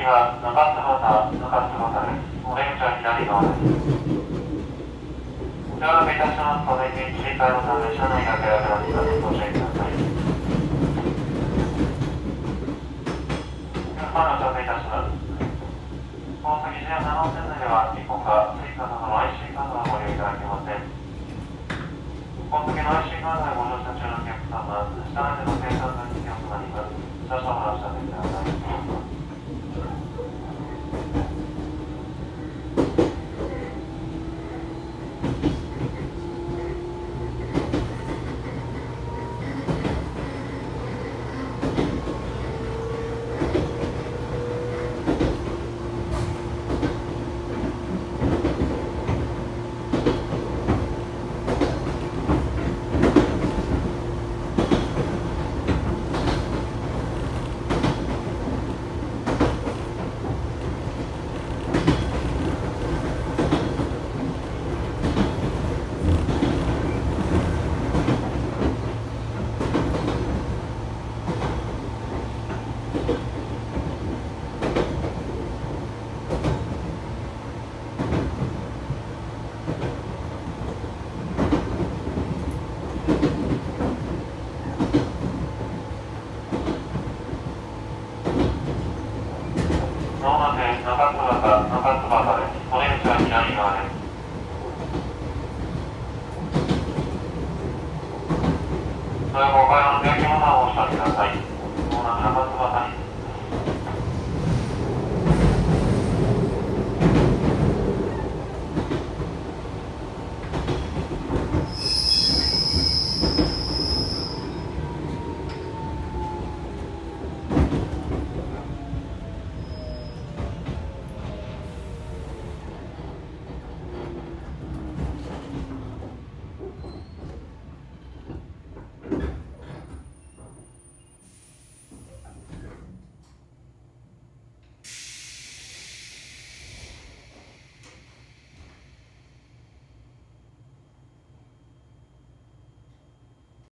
次は中津畑、中津畑です。お出口は左側です。ご協力いたしますと、電源切り替えのた。め、車内が暗くなっています。ご注意ください。車の調整いたします。高速17号線内では、イコカ、スイカなどの IC カードをご利用いただけません。高速の IC カードでご乗車中のお客様、下での生産が必要となります。少々お待ちください。まもなく中津畑、中津畑です。お出口は左側です。それでは、お買い物の焼き物をお申し込みください。